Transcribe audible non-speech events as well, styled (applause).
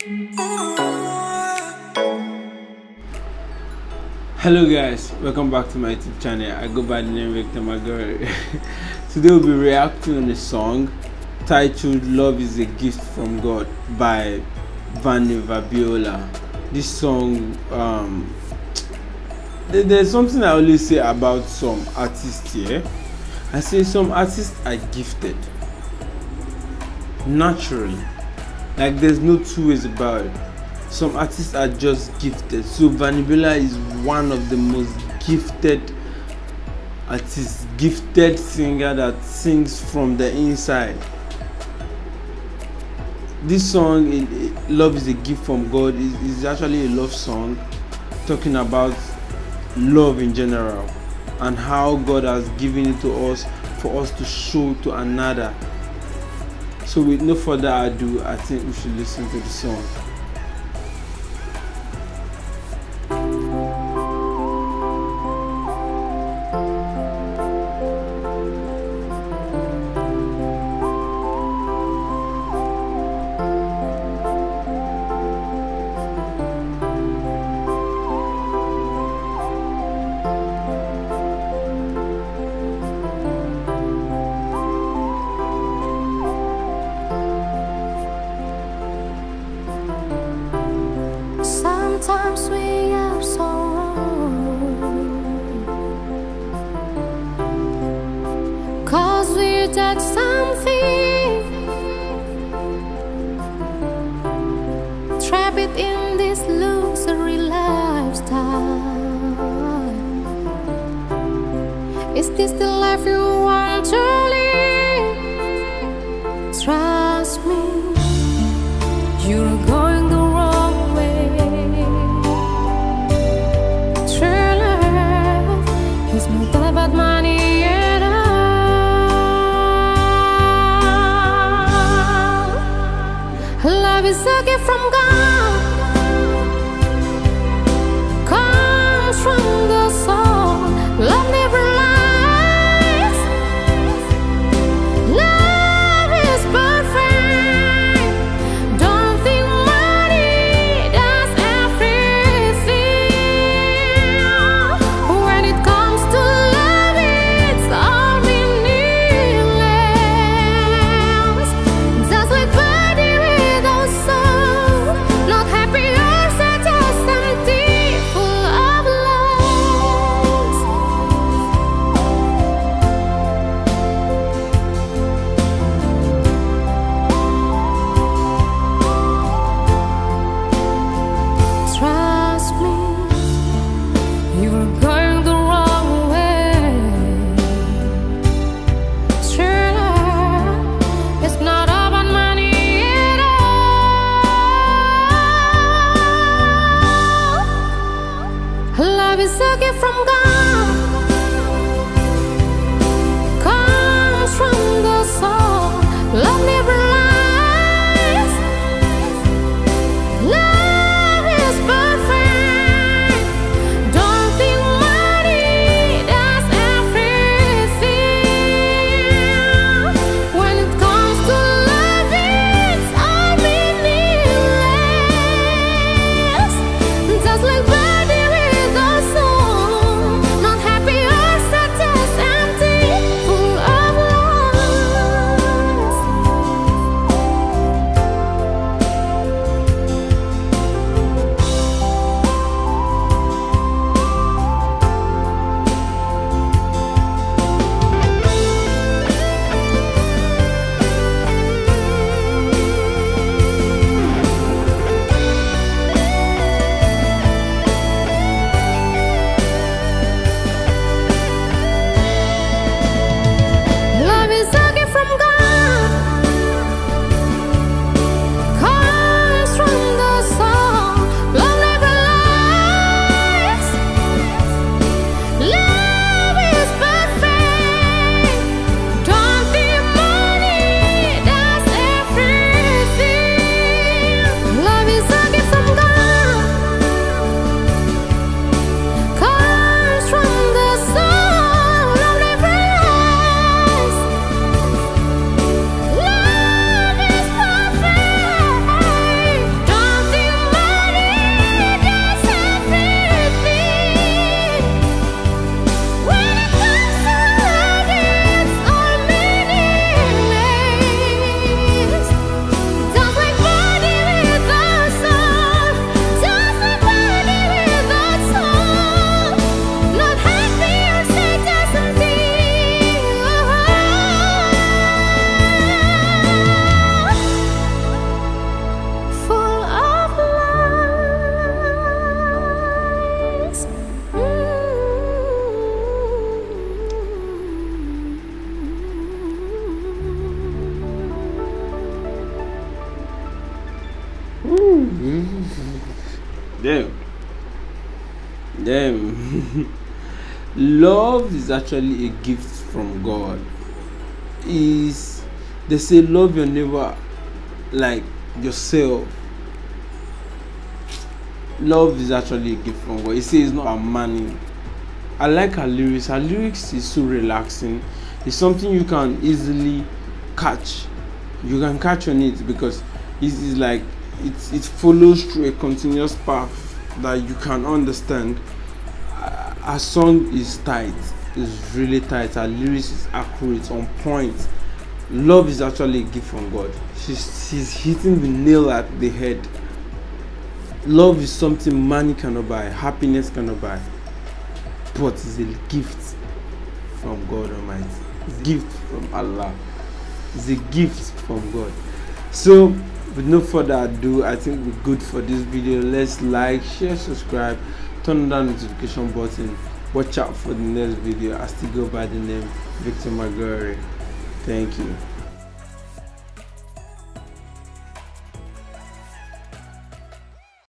Hello guys, welcome back to my YouTube channel. I go by the name Victor Magori. (laughs) Today we'll be reacting on a song titled Love is a Gift from God by Vanny Vabiola. This song, um, there's something I always say about some artists here. I say some artists are gifted naturally, like there's no two ways about it. Some artists are just gifted. So Vanny Vabiola is one of the most gifted artists gifted singer that sings from the inside. This song love is a gift from god is, is actually a love song talking about love in general and how god has given it to us for us to show to another so with no further ado i think we should listen to the song something. Trap it in this luxury lifestyle. Is this the life you want to live? Trust me, you're going is a gift from God, took it from God. Mm-hmm. Damn. Damn. (laughs) love is actually a gift from God. Is they say love your neighbor like yourself. Love is actually a gift from God. He says it's not a money. I like her lyrics. Her lyrics is so relaxing. It's something you can easily catch. You can catch on it because it's like it, it follows through a continuous path that you can understand. Her song is tight. It's really tight. Her lyrics is accurate, on point. Love is actually a gift from God. She's she's hitting the nail at the head. Love is something money cannot buy, happiness cannot buy, but it's a gift from God Almighty. A gift from Allah. It's a gift from God. So, with no further ado, I think we're good for this video. Let's like, share, subscribe, turn that notification button. Watch out for the next video. I still go by the name Victor Magari. Thank you.